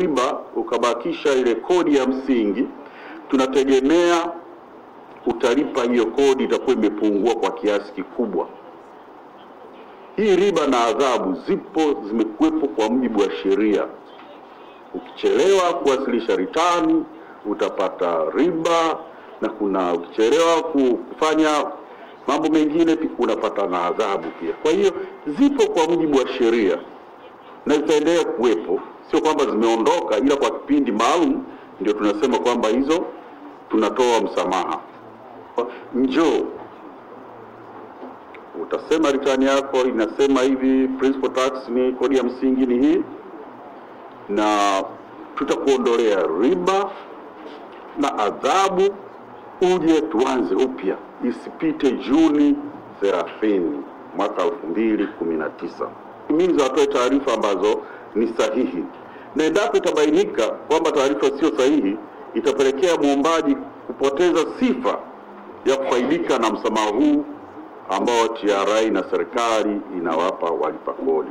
riba ukabakisha ile kodi ya msingi, tunategemea utalipa hiyo kodi itakuwa imepungua kwa kiasi kikubwa. Hii riba na adhabu zipo zimekuwepo kwa mujibu wa sheria. Ukichelewa kuwasilisha ritani utapata riba, na kuna ukichelewa kufanya mambo mengine unapata na adhabu pia. Kwa hiyo zipo kwa mujibu wa sheria na zitaendelea kuwepo, sio kwamba zimeondoka, ila kwa kipindi maalum ndio tunasema kwamba hizo tunatoa msamaha. Njoo utasema ritani yako inasema hivi, principal tax ni kodi ya msingi ni hii, na tutakuondolea riba na adhabu, uje tuanze upya, isipite Juni 30 mwaka 2019. Mimi watoe taarifa ambazo ni sahihi, na endapo itabainika kwamba taarifa sio sahihi, itapelekea mwombaji kupoteza sifa ya kufaidika na msamaha huu ambao TRA na serikali inawapa walipa kodi.